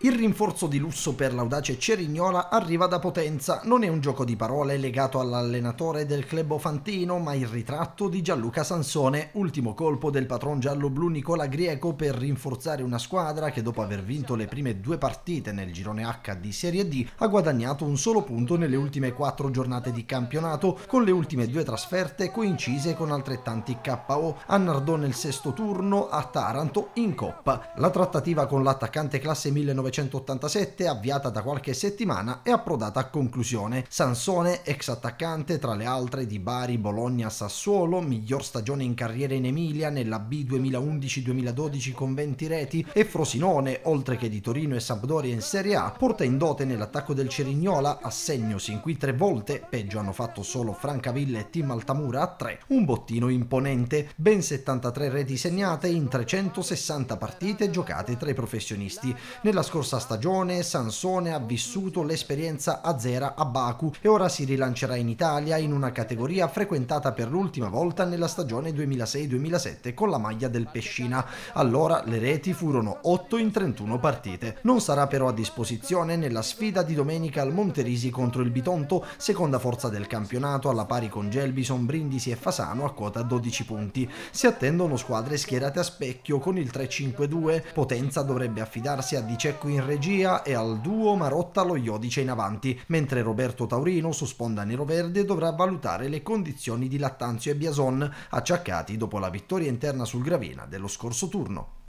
Il rinforzo di lusso per l'audace Cerignola arriva da Potenza. Non è un gioco di parole legato all'allenatore del club Fantino, ma il ritratto di Gianluca Sansone, ultimo colpo del patron giallo-blu Nicola Grieco per rinforzare una squadra che dopo aver vinto le prime due partite nel girone H di Serie D ha guadagnato un solo punto nelle ultime quattro giornate di campionato, con le ultime due trasferte coincise con altrettanti KO, a Nardò nel sesto turno, a Taranto in Coppa. La trattativa con l'attaccante classe 19 1987, avviata da qualche settimana, è approdata a conclusione. Sansone, ex attaccante tra le altre di Bari, Bologna, Sassuolo, miglior stagione in carriera in Emilia nella B 2011-2012 con 20 reti, e Frosinone, oltre che di Torino e Sampdoria in Serie A, porta in dote nell'attacco del Cerignola, assegno sin qui tre volte, peggio hanno fatto solo Francavilla e Tim Altamura a tre, un bottino imponente, ben 73 reti segnate in 360 partite giocate tra i professionisti. Nella scorsa scorsa stagione Sansone ha vissuto l'esperienza azera a Baku e ora si rilancerà in Italia in una categoria frequentata per l'ultima volta nella stagione 2006-2007 con la maglia del Pescina. Allora le reti furono 8 in 31 partite. Non sarà però a disposizione nella sfida di domenica al Monterisi contro il Bitonto, seconda forza del campionato alla pari con Gelbison, Brindisi e Fasano a quota 12 punti. Si attendono squadre schierate a specchio con il 3-5-2. Potenza dovrebbe affidarsi a Di Cecco in regia e al duo Marotta lo Iodice in avanti, mentre Roberto Taurino su sponda nero-verde dovrà valutare le condizioni di Lattanzio e Biason, acciaccati dopo la vittoria interna sul Gravina dello scorso turno.